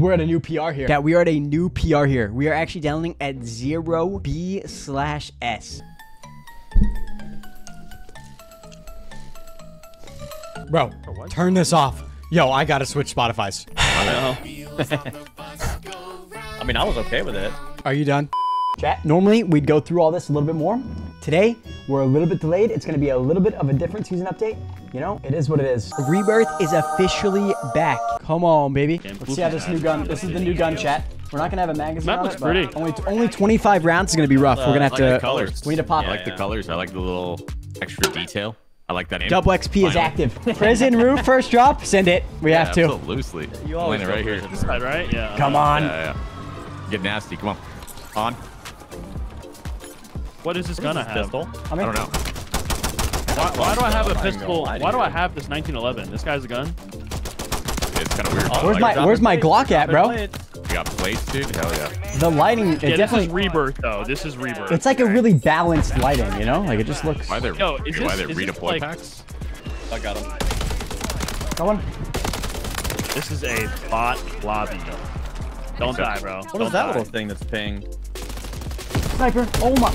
We're at a new PR here. Yeah, we are at a new PR here. We are actually downloading at 0B slash S. Bro, turn this off. Yo, I gotta switch Spotify's. I mean, I was okay with it. Are you done? Chat. Normally, we'd go through all this a little bit more. Today, we're a little bit delayed. It's gonna be a little bit of a different season update. You know, it is what it is. Rebirth is officially back. Come on, baby. Let's see how this new gun, this is the new gun, chat. We're not gonna have a magazine Map on looks it, pretty. Only, only 25 rounds is gonna be rough. We're uh, gonna have I to, the colors. we need to pop I like the colors. I like the little extra detail. I like that. Double XP is active. Prison roof, first drop, send it. We Yeah, have to. Absolutely. You always Landing right here. This side, right? Yeah. Come on. Yeah, yeah. Get nasty. Come on. On. What is this gun I have? Pistol. I mean, I don't know. Why, why do I have a I'm not even pistol? gonna lie to Why do. I have this 1911? This guy's a gun. It's kind of weird. Oh, Where's Like, my- where's my. Glock Drop at, bro? please. You got plates, dude? Hell yeah. The lighting, it Yeah, this definitely, is rebirth though. This is rebirth. it's like a really balanced lighting, you know? Like it just looks. Why are there, Yo, is why this- are there is redeploy like- packs? I got him. Go on. This is a bot lobby. Don't so. die, bro. What Don't is that die. little thing that's ping? Sniper. Oh my.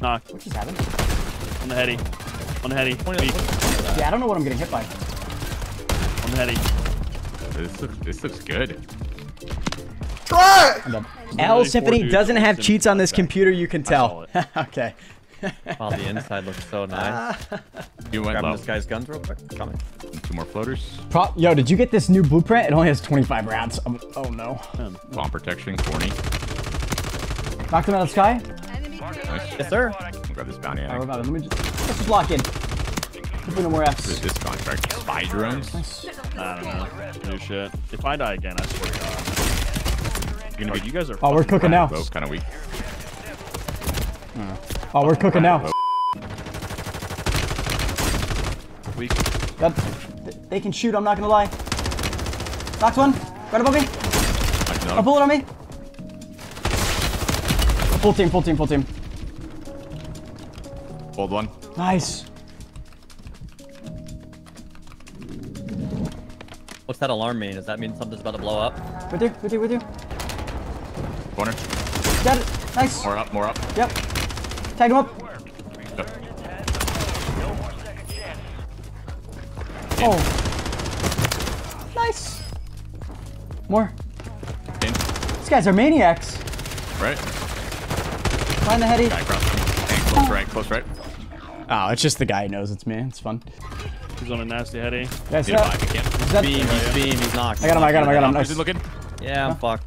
Knock What just happened? on the heady. On the heady. Weak. what is that? Yeah, I don't know what I'm getting hit by. On the heady. This looks, this looks good. I'm done. L Literally four Symfuhny doesn't have cheats on this contact. computer, you can tell. okay. Wow, the inside looks so nice. You went Grabbing low. this guy's guns real quick. Coming. Two more floaters. Pro- Yo, did you get this new blueprint? It only has 25 rounds. Um, oh no. Bomb protection, corny. Knocked him out of the sky. Nice. Yes, sir. I'll grab this bounty. Right, what about it? Let me just, let's just lock in. Hopefully no more Fs. this contract. Spy drones. I don't know. New shit. If I die again, I swear to God. You're gonna Oh, be you guys are. Oh, we're cooking now. both kind of weak. Oh, we're cooking now. weak. That, they can shoot, I'm not gonna lie. Knocked one. Right above me. A bullet oh, on me. Full team, full team, full team. Hold one. Nice. What's that alarm mean? Does that mean something's about to blow up? With you, with you, with you. Corner. Got it. Nice. More up, more up. Yep. Tag him up. Go. Oh. Nice. More. In. These guys are maniacs. Right. Find the heady. Guy across. And close right, close right. Oh, it's just the guy who knows it's me. It's fun. He's on a nasty heady. Guys, Need a that, buy if you can. is that, Beam, he's beam, he's knocked. I got him, I got him, I got him. Where's Nice. he looking? Yeah, I'm fucked.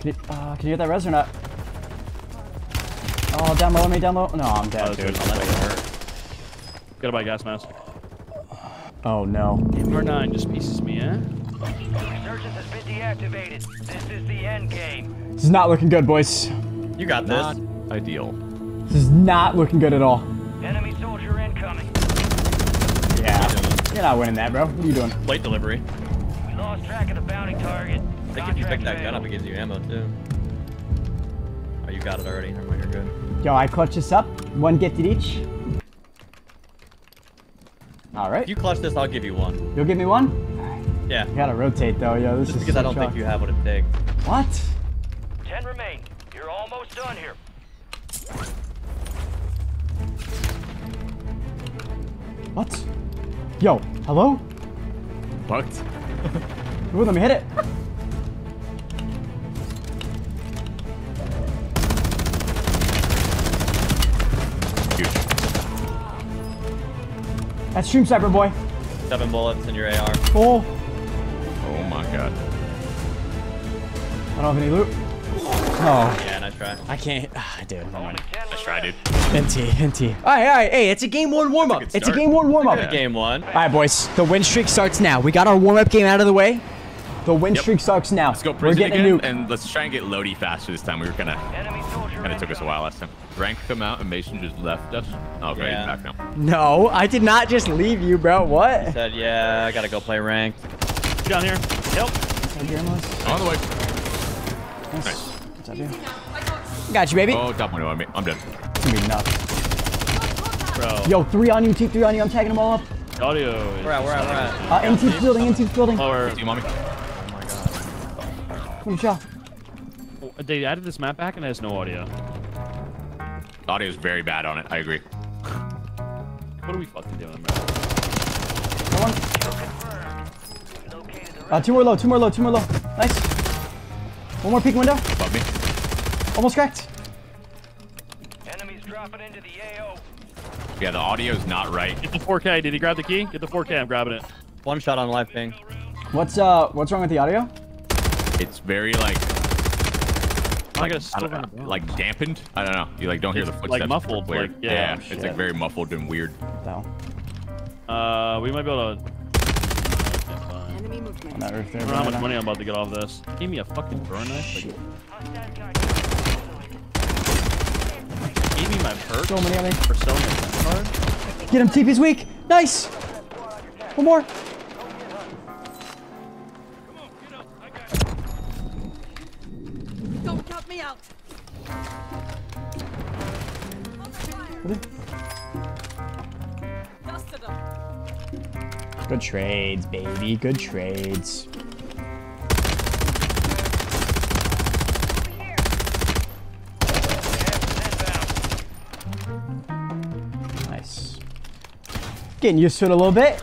Can you, uh, can you get that res or not? Oh, down low, let me down low. No, I'm dead, Oh, dude. dude. That hurt. Gotta buy gas mask. Oh, no. MR9 just pieces me, eh? Resurgence has been deactivated. This is the end game. This is not looking good, boys. You got this. Not ideal. This is not looking good at all. You're not winning that, bro. What are you doing? Late delivery. We lost track of the bounty target. I think if you pick that gun up, it gives you ammo too. Oh, you got it already. Never mind, you're good. Yo, I clutch this up. One gifted each. All right. If you clutch this, I'll give you one. You'll give me one? Yeah. I gotta rotate, though. Yo, this Just is because I don't think you have what it takes. What? Ten remain. You're almost done here. What? Yo, hello? Fucked. Ooh, let me hit it. That's Stream Sniper Boy. Seven bullets in your AR. Oh, Oh my god. I don't have any loot. Oh, Yeah, nice try. I can't. Ah, dude, never mind. Ten Nice try, dude. NT, NT. All right, all right. Hey, it's a game one warm up. good It's a game one warm up. Yeah. Game one. All right, boys. The win streak starts now. We got our warm up game out of the way. The win Yep. streak starts now. Let's go We're prison getting again, a nuke. and let's try and get loady faster this time. We were kind of, Enemy soldier kind of took us a while last time. Rank come out, and Mason just left us. Oh, okay, Yeah. he's back now. No, I did not just leave you, bro. What? Said, yeah, I gotta go play ranked. Down here. Help. On the way. Nice. What's up, dude? Got you, baby. Oh, top window on me. I'm dead. It's gonna be nuts. Bro. Yo, three on you, T, three on you. I'm tagging them all up. Audio is. Where at, where at, where at? Uh, NT's building, NT's building. Lower. Team on me. Oh my god. Good job. Oh, They added this map back and it has no audio. The audio is very bad on it. I agree. What are we fucking doing, bro? That one. Kill confirmed. We located the Uh, two more low, two more low, two more low. Nice. One more peek window. Above me. Almost cracked. Enemies dropping into the AO. Yeah, the audio's not right. Get the 4K. Did he grab the key? Get the 4K. I'm grabbing it. One shot on live ping. What's uh what's wrong with the audio? It's very like I got a I don't a know, like dampened. I don't know. You like don't hear the It's, footsteps. like, muffled, Weird. like, yeah. it's like very muffled and weird. No. Uh, we might be able to. Enemy movement. On that roof. I don't know how much money I'm about to get off this. Give me a fucking burn knife. Like, gave me my perk So many on me. for selling a SIM card. Get him, TP's weak. Nice. One more. Don't count me out. Good trades, baby. Good trades. Getting used to it a little bit.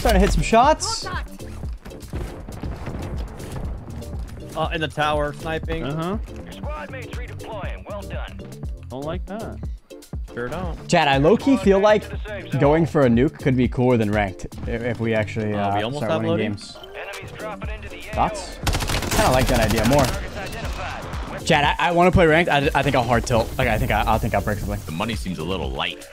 Starting to hit some shots. Uh, in the tower, sniping. Uh huh. Your squad mates redeploying. Well done. Don't like that. Sure don't. Chad, I low-key feel like going for a nuke could be cooler than ranked if, if we actually Uh, uh, we almost start have winning loading? games. Enemies dropping into the AO. Thoughts? Kind of like that idea more. Chad, I, I want to play ranked. I, I think I'll hard tilt. Like I think I, I think I'll break something. The money seems a little light.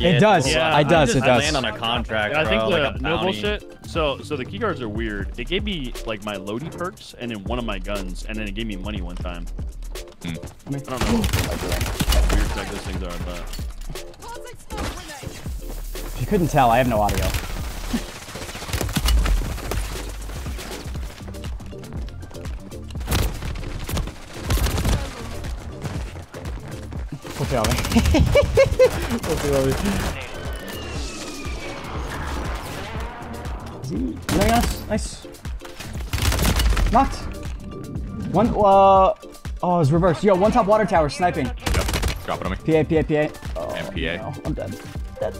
Yeah, It does. a little Yeah, it does. I It just- I does. land on a contract, I bro, think the like no bullshit. So, so the key guards are weird. It gave me like my loady perks and then one of my guns, and then it gave me money one time. Hmm. I don't know how weird like those things are, but Tossing stun grenade. If you couldn't tell, I have no audio. Okay, Ollie. Okay, Ollie. Is he killing us? Nice. Knocked. One, uh, oh, it's reversed. Yo, one top water tower sniping. Yep. Drop it on me. PA, PA, PA. Oh, MPA. no, I'm dead. Dead.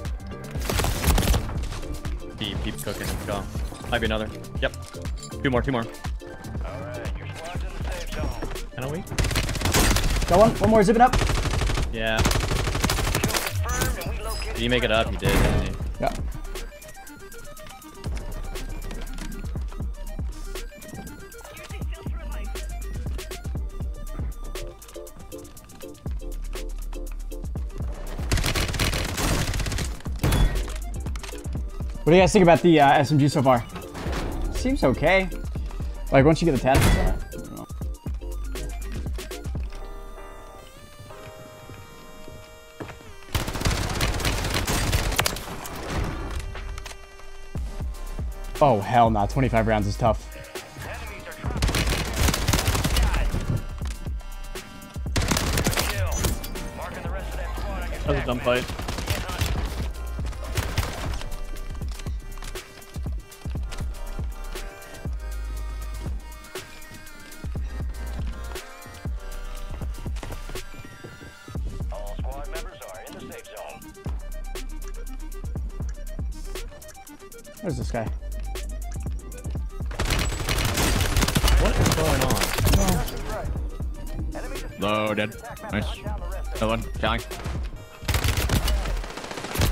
Keep, keep cooking. Let's go. Might be another. Yep. Two more, two more. Alright, your squad's in the safe zone. Can we? Got one. One more. Zip it up. Yeah. Did he make it up? He did, didn't he? Yeah. What do you guys think about the uh, SMG so far? Seems okay. Like once you get the tactics Oh hell no! 25 rounds is tough. Enemies are dropping. Good kill. Marking the rest of that squad on your that was a dumb fight. Get hunting. All squad members are in the safe zone. Where's this guy? Low, dead. Nice. Another one. Challenge.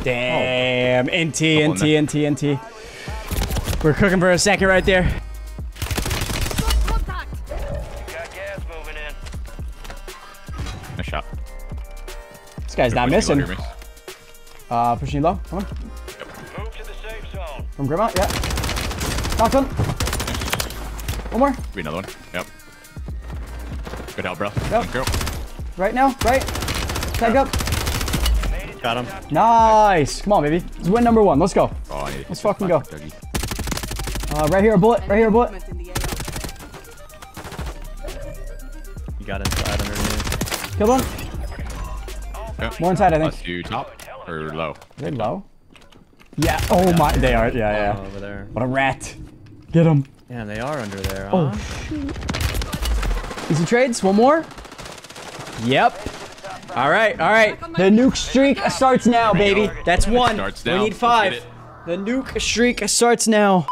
Damn. NT, Couple NT, in NT, NT. We're cooking for a second right there. Contact. Got gas moving. Nice shot. This guy's not missing. low, hear me? Uh, pushing low. Come on. Move to the safe zone. From Grandma. Yeah. Knocked one. One more. Be another one. Good help, bro. Yep. Girl. Right now. Right. Tag up. Got him. Nice. Come on, baby. Let's win number one. Let's go. Oh, Let's fucking go. Uh, right here, a bullet. Right here, a bullet. Movement in the AO. He got inside underneath. Killed one. Yep. More inside, I think. Plus two top or low. Are they low? Yeah. Oh my. They are. Yeah, Oh, yeah. over there. What a rat. Get him. Yeah, they are under there, Oh, huh? Easy trades. One more. Yep. All right, all right. The nuke streak starts now, baby. That's one. We need five. The nuke streak starts now.